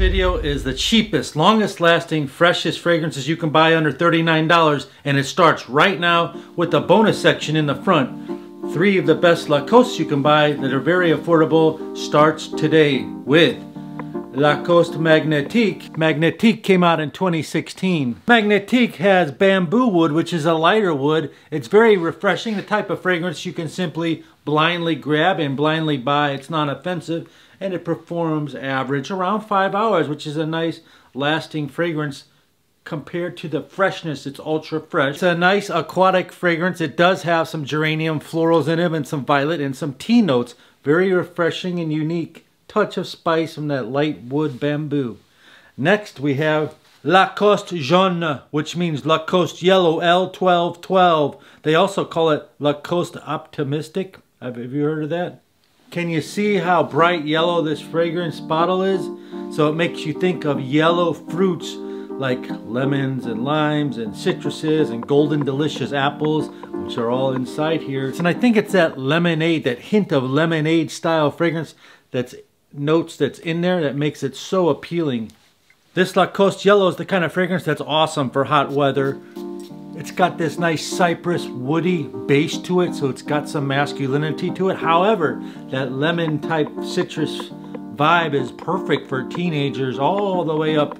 video is the cheapest, longest lasting, freshest fragrances you can buy under $39 and it starts right now with the bonus section in the front. Three of the best Lacoste you can buy that are very affordable starts today with Lacoste Magnetique. Magnetique came out in 2016. Magnetique has bamboo wood, which is a lighter wood. It's very refreshing, the type of fragrance you can simply blindly grab and blindly buy. It's not offensive and it performs average around five hours, which is a nice lasting fragrance compared to the freshness. It's ultra fresh. It's a nice aquatic fragrance. It does have some geranium florals in it and some violet and some tea notes. Very refreshing and unique. Touch of spice from that light wood bamboo. Next we have Lacoste Jaune, which means Lacoste Yellow L1212. They also call it Lacoste Optimistic. Have you heard of that? Can you see how bright yellow this fragrance bottle is? So it makes you think of yellow fruits like lemons and limes and citruses and golden delicious apples, which are all inside here. And I think it's that lemonade, that hint of lemonade style fragrance that's notes that's in there that makes it so appealing. This Lacoste Yellow is the kind of fragrance that's awesome for hot weather. It's got this nice cypress woody base to it, so it's got some masculinity to it. However, that lemon type citrus vibe is perfect for teenagers all the way up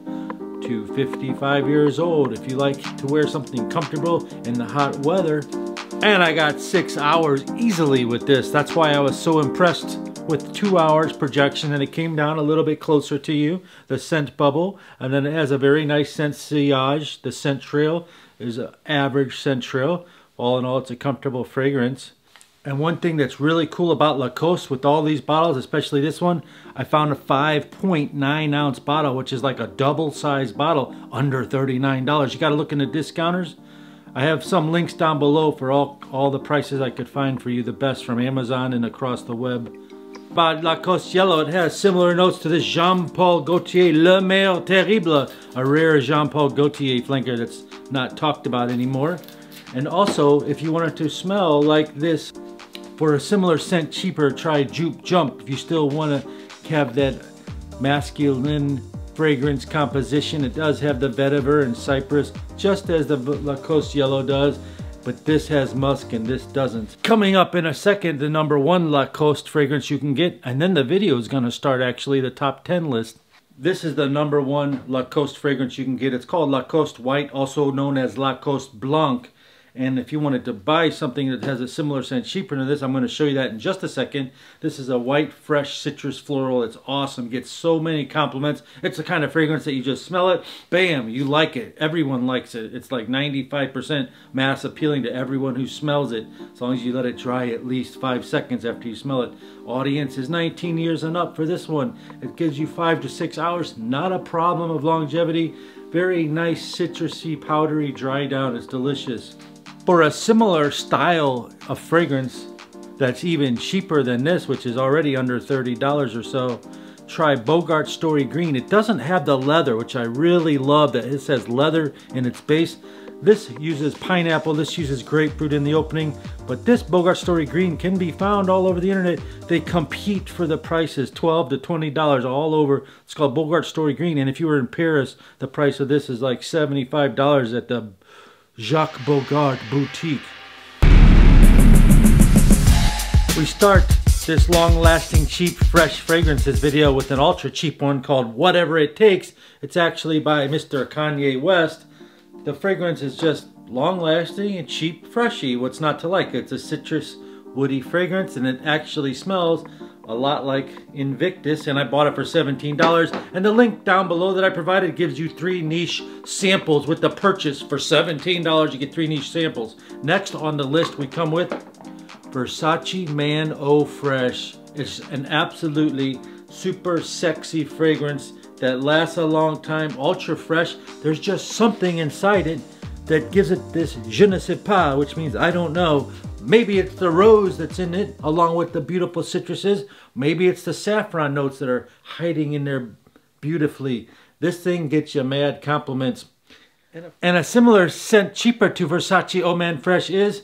to 55 years old if you like to wear something comfortable in the hot weather. And I got six hours easily with this. That's why I was so impressed with two hours projection and it came down a little bit closer to you, the scent bubble. And then it has a very nice scent sillage, the scent trail is an average scent trail. All in all, it's a comfortable fragrance. And one thing that's really cool about Lacoste with all these bottles, especially this one, I found a 5.9 ounce bottle, which is like a double size bottle, under $39. You got to look in the discounters. I have some links down below for all, all the prices I could find for you, the best from Amazon and across the web. But Lacoste Yellow, it has similar notes to this Jean-Paul Gaultier Le Mâle Terrible, a rare Jean-Paul Gaultier flanker that's not talked about anymore. And also, if you wanted to smell like this, for a similar scent cheaper, try Joop Jump. If you still want to have that masculine fragrance composition, it does have the vetiver and cypress, just as the Lacoste Yellow does, but this has musk and this doesn't. Coming up in a second, the number one Lacoste fragrance you can get, and then the video is going to start actually the top 10 list. This is the number one Lacoste fragrance you can get. It's called Lacoste White, also known as Lacoste Blanc. And if you wanted to buy something that has a similar scent cheaper than this, I'm going to show you that in just a second. This is a white, fresh citrus floral. It's awesome. Gets so many compliments. It's the kind of fragrance that you just smell it, bam, you like it. Everyone likes it. It's like 95% mass appealing to everyone who smells it, as long as you let it dry at least five seconds after you smell it. Audience is 19 years and up for this one. It gives you five to six hours. Not a problem of longevity. Very nice citrusy, powdery dry down. It's delicious. For a similar style of fragrance that's even cheaper than this, which is already under $30 or so, try Bogart Story Green. It doesn't have the leather, which I really love that it says leather in its base. This uses pineapple, this uses grapefruit in the opening, but this Bogart Story Green can be found all over the internet. They compete for the prices, 12 to $20 all over. It's called Bogart Story Green, and if you were in Paris, the price of this is like $75 at the Jacques Bogart Boutique. We start this long-lasting, cheap, fresh fragrances video with an ultra cheap one called Whatever It Takes. It's actually by Mr. Kanye West. The fragrance is just long-lasting and cheap, freshy. What's not to like? It's a citrus, woody fragrance and it actually smells a lot like Invictus and I bought it for $17 and the link down below that I provided gives you three niche samples with the purchase for $17 you get three niche samples. Next on the list we come with Versace Man Eau Fresh. It's an absolutely super sexy fragrance that lasts a long time, ultra fresh. There's just something inside it that gives it this je ne sais pas, which means I don't know, Maybe it's the rose that's in it along with the beautiful citruses. Maybe it's the saffron notes that are hiding in there beautifully. This thing gets you mad compliments. And a similar scent cheaper to Versace Oh Man Fresh is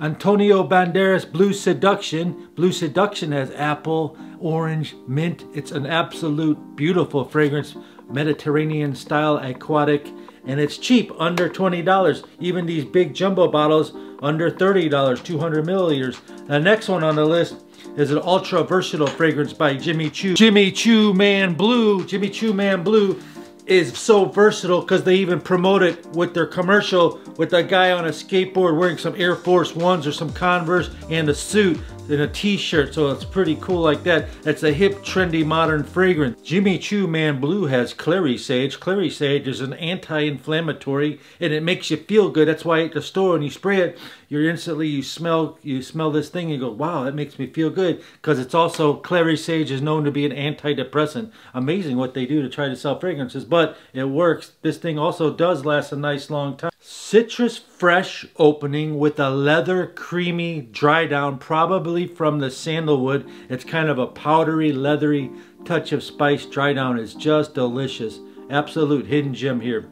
Antonio Banderas Blue Seduction. Blue Seduction has apple, orange, mint. It's an absolute beautiful fragrance. Mediterranean style, aquatic, and it's cheap, under $20. Even these big jumbo bottles, under $30, 200 milliliters. The next one on the list is an ultra versatile fragrance by Jimmy Choo. Jimmy Choo Man Blue. Jimmy Choo Man Blue is so versatile because they even promote it with their commercial with a guy on a skateboard wearing some Air Force Ones or some Converse and a suit and a t-shirt so it's pretty cool like that. It's a hip trendy modern fragrance. Jimmy Choo Man Blue has clary sage. Clary sage is an anti-inflammatory and it makes you feel good. That's why at the store when you spray it you're instantly you smell you smell this thing and you go wow that makes me feel good. Because it's also clary sage is known to be an antidepressant. Amazing what they do to try to sell fragrances but it works. This thing also does last a nice long time citrus fresh opening with a leather creamy dry down probably from the sandalwood. It's kind of a powdery leathery touch of spice dry down. Is just delicious. Absolute hidden gem here.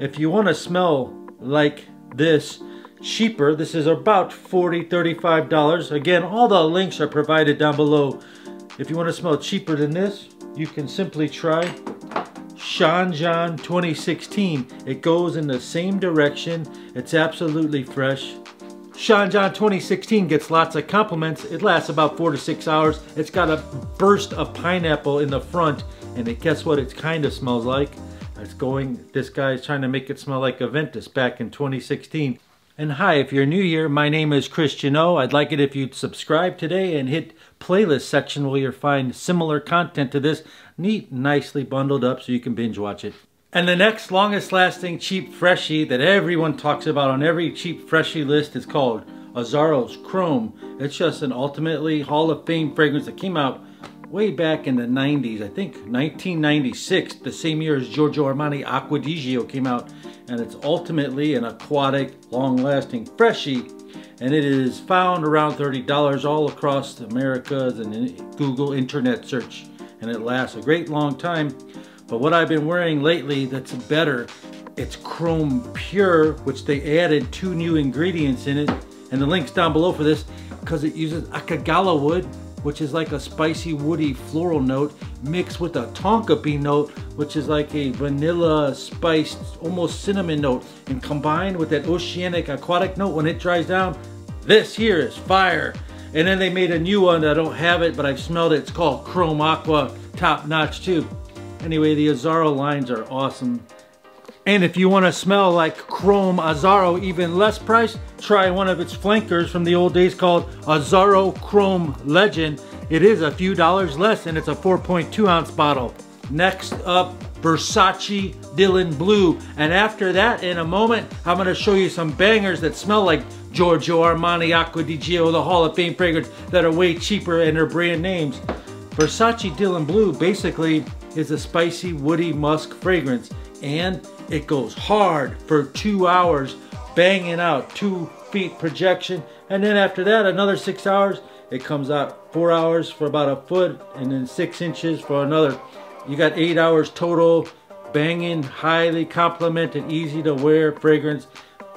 If you want to smell like this cheaper this is about 40 35 dollars. Again all the links are provided down below. If you want to smell cheaper than this you can simply try Sean John 2016. It goes in the same direction. It's absolutely fresh. Sean John 2016 gets lots of compliments. It lasts about four to six hours. It's got a burst of pineapple in the front and it, guess what it kind of smells like? It's going, this guy's trying to make it smell like Aventus back in 2016. And hi, if you're new here, my name is Christian O. I'd like it if you'd subscribe today and hit playlist section where you'll find similar content to this, neat, nicely bundled up so you can binge watch it. And the next longest lasting cheap freshie that everyone talks about on every cheap freshie list is called Azzaro's Chrome. It's just an ultimately Hall of Fame fragrance that came out way back in the 90s, I think 1996, the same year as Giorgio Armani Acqua di Gio came out and it's ultimately an aquatic, long-lasting freshie, and it is found around $30 all across the Americas and Google internet search, and it lasts a great long time. But what I've been wearing lately that's better, it's Chrome Pure, which they added two new ingredients in it, and the link's down below for this, because it uses akigalawood, which is like a spicy woody floral note mixed with a tonka bean note which is like a vanilla spiced almost cinnamon note and combined with that oceanic aquatic note when it dries down this here is fire. And then they made a new one I don't have it but I've smelled it. It's called Chrome Aqua top notch too. Anyway the Azzaro lines are awesome and if you want to smell like Chrome Azzaro, even less price, try one of its flankers from the old days called Azzaro Chrome Legend. It is a few dollars less and it's a 4.2 ounce bottle. Next up, Versace Dylan Blue. And after that, in a moment, I'm gonna show you some bangers that smell like Giorgio Armani Acqua di Gio, the Hall of Fame fragrance that are way cheaper and their brand names. Versace Dylan Blue basically is a spicy, woody musk fragrance and it goes hard for two hours, banging out two feet projection. And then after that, another six hours, it comes out four hours for about a foot and then six inches for another. You got eight hours total, banging, highly complimented, easy to wear fragrance.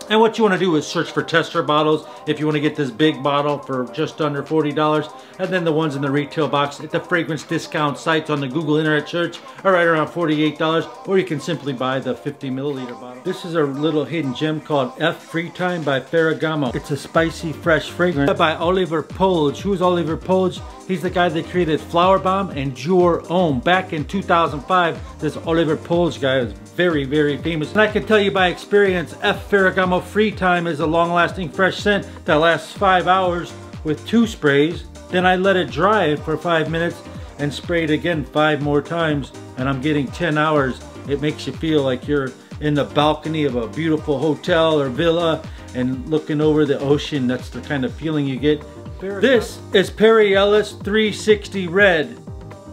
And what you want to do is search for tester bottles if you want to get this big bottle for just under $40. And then the ones in the retail box at the fragrance discount sites on the Google Internet Search are right around $48. Or you can simply buy the 50 milliliter bottle. This is a little hidden gem called F Free Time by Ferragamo. It's a spicy, fresh fragrance by Oliver Polge. Who's Oliver Polge? He's the guy that created Flower Bomb and Dior Homme. Back in 2005, this Oliver Polge guy is very, very famous. And I can tell you by experience, F. Ferragamo Free Time is a long-lasting fresh scent that lasts five hours with two sprays. Then I let it dry for five minutes and spray it again five more times and I'm getting 10 hours. It makes you feel like you're in the balcony of a beautiful hotel or villa and looking over the ocean. That's the kind of feeling you get this is Perry Ellis 360 Red.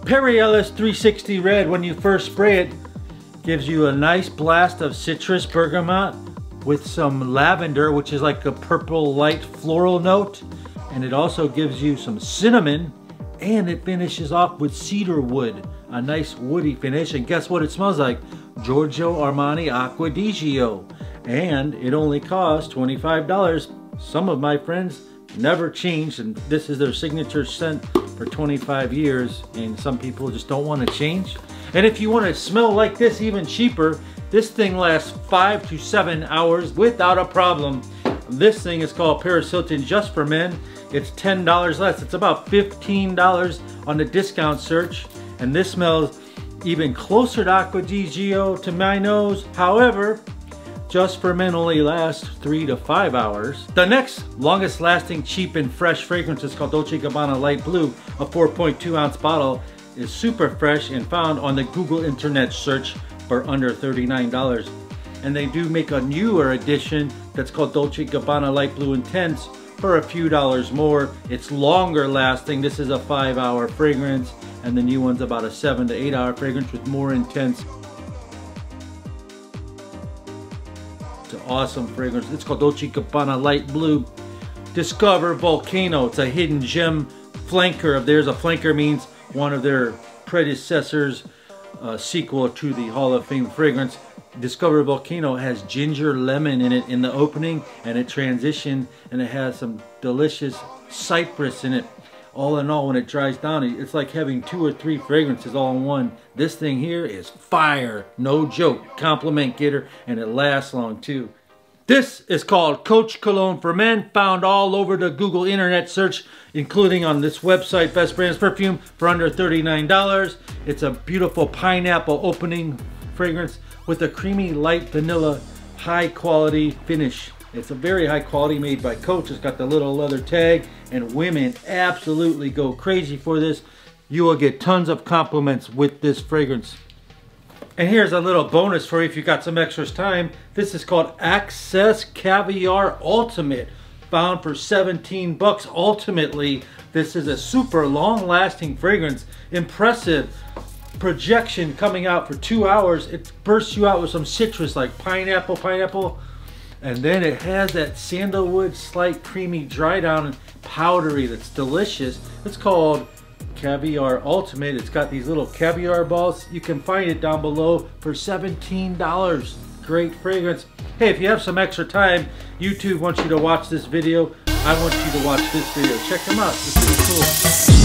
Perry Ellis 360 Red, when you first spray it, gives you a nice blast of citrus bergamot with some lavender, which is like a purple light floral note. And it also gives you some cinnamon and it finishes off with cedar wood, a nice woody finish. And guess what it smells like? Giorgio Armani Acqua di Gio. And it only costs $25 some of my friends never changed and this is their signature scent for 25 years and some people just don't want to change. And if you want to smell like this even cheaper, this thing lasts five to seven hours without a problem. This thing is called Paris Hilton Just for Men. It's $10 less. It's about $15 on the discount search. And this smells even closer to Acqua di Gio to my nose. However, just for men only lasts three to five hours. The next longest lasting cheap and fresh fragrance is called Dolce Gabbana Light Blue. A 4.2 ounce bottle is super fresh and found on the Google internet search for under $39. And they do make a newer edition that's called Dolce Gabbana Light Blue Intense for a few dollars more. It's longer lasting. This is a five hour fragrance and the new one's about a seven to eight hour fragrance with more intense It's an awesome fragrance. It's called Dolce Gabbana Light Blue. Discover Vulcano. It's a hidden gem flanker of theirs. A flanker means one of their predecessors, uh, sequel to the Hall of Fame fragrance. Discover Vulcano has ginger lemon in it in the opening and it transition and it has some delicious cypress in it. All in all, when it dries down, it's like having two or three fragrances all in one. This thing here is fire. No joke. Compliment getter, and it lasts long too. This is called Coach Cologne for Men, found all over the Google internet search, including on this website, Best Brands Perfume, for under $39. It's a beautiful pineapple opening fragrance with a creamy light vanilla, high quality finish. It's a very high quality made by Coach. It's got the little leather tag and women absolutely go crazy for this. You will get tons of compliments with this fragrance. And here's a little bonus for you if you got some extra time. This is called Axis Caviar Ultimate, found for 17 bucks. Ultimately, this is a super long lasting fragrance. Impressive projection coming out for two hours. It bursts you out with some citrus like pineapple, pineapple, and then it has that sandalwood, slight creamy dry down powdery that's delicious. It's called Caviar Ultimate. It's got these little caviar balls. You can find it down below for $17. Great fragrance. Hey, if you have some extra time, YouTube wants you to watch this video. I want you to watch this video. Check them out. It's pretty cool.